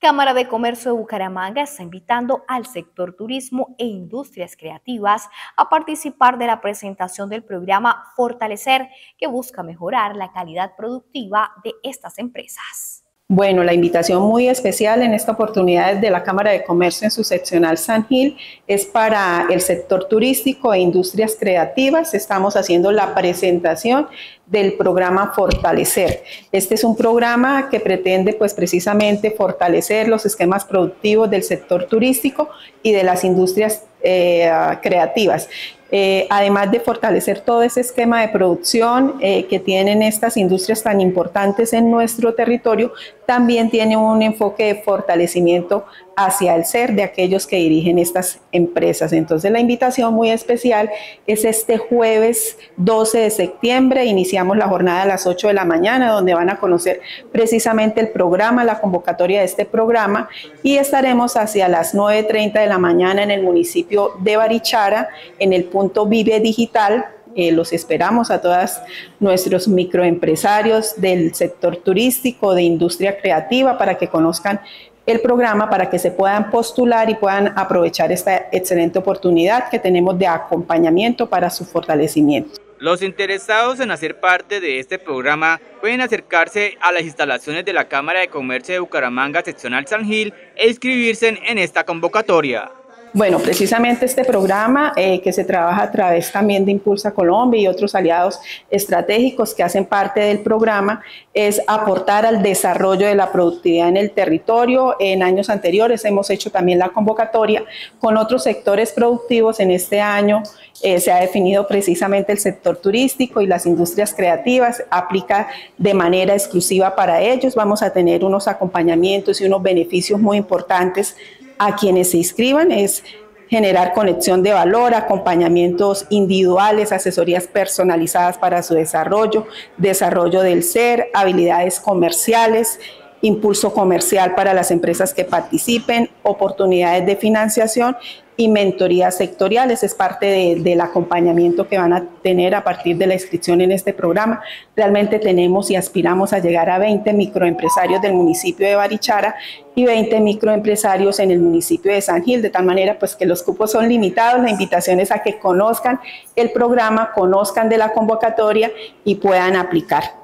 Cámara de Comercio de Bucaramanga está invitando al sector turismo e industrias creativas a participar de la presentación del programa Fortalecer, que busca mejorar la calidad productiva de estas empresas. Bueno, la invitación muy especial en esta oportunidad de la Cámara de Comercio en su seccional San Gil es para el sector turístico e industrias creativas. Estamos haciendo la presentación del programa Fortalecer. Este es un programa que pretende pues precisamente fortalecer los esquemas productivos del sector turístico y de las industrias eh, creativas. Eh, además de fortalecer todo ese esquema de producción eh, que tienen estas industrias tan importantes en nuestro territorio, también tiene un enfoque de fortalecimiento hacia el ser de aquellos que dirigen estas empresas. Entonces la invitación muy especial es este jueves 12 de septiembre, iniciamos la jornada a las 8 de la mañana, donde van a conocer precisamente el programa, la convocatoria de este programa, y estaremos hacia las 9.30 de la mañana en el municipio de Barichara, en el punto Vive Digital, eh, los esperamos a todos nuestros microempresarios del sector turístico, de industria creativa, para que conozcan el programa, para que se puedan postular y puedan aprovechar esta excelente oportunidad que tenemos de acompañamiento para su fortalecimiento. Los interesados en hacer parte de este programa pueden acercarse a las instalaciones de la Cámara de Comercio de Bucaramanga, seccional San Gil, e inscribirse en esta convocatoria. Bueno, precisamente este programa eh, que se trabaja a través también de Impulsa Colombia y otros aliados estratégicos que hacen parte del programa es aportar al desarrollo de la productividad en el territorio. En años anteriores hemos hecho también la convocatoria con otros sectores productivos. En este año eh, se ha definido precisamente el sector turístico y las industrias creativas. Aplica de manera exclusiva para ellos. Vamos a tener unos acompañamientos y unos beneficios muy importantes a quienes se inscriban es generar conexión de valor, acompañamientos individuales, asesorías personalizadas para su desarrollo, desarrollo del ser, habilidades comerciales, impulso comercial para las empresas que participen, oportunidades de financiación y mentorías sectoriales. Es parte del acompañamiento que van a tener a partir de la inscripción en este programa. Realmente tenemos y aspiramos a llegar a 20 microempresarios del municipio de Barichara y 20 microempresarios en el municipio de San Gil, de tal manera pues que los cupos son limitados. La invitación es a que conozcan el programa, conozcan de la convocatoria y puedan aplicar.